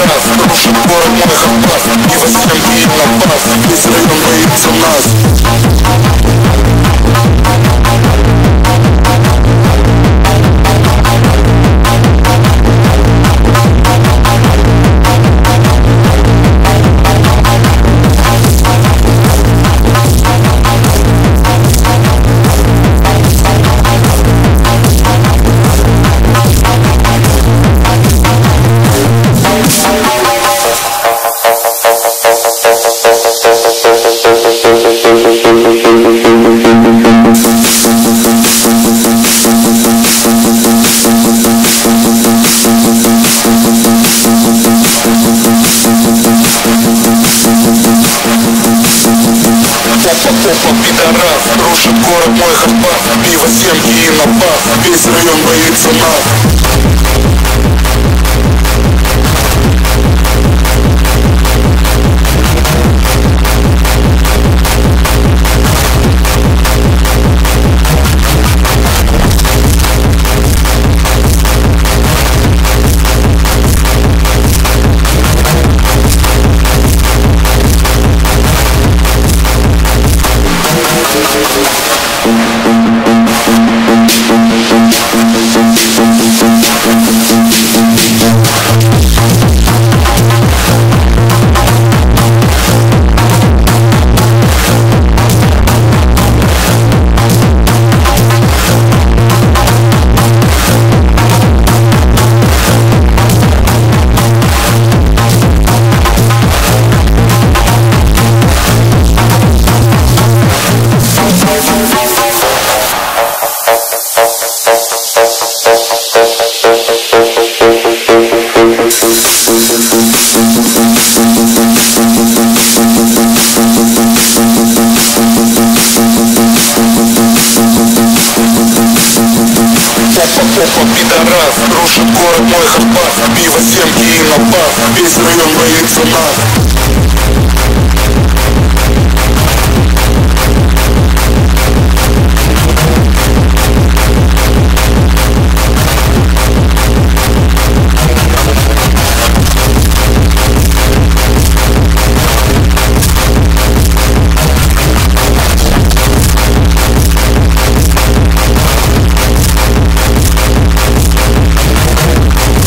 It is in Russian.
Раз, рушит город мой хапас И во всем видно пас Весь район боится нас Попа пидорас Рушит город мой Хаббас Пиво семки и напас Весь район боится нас Попа попа пидорас Рушит город мой Хаббас Пиво семки и напас. Весь район боится нас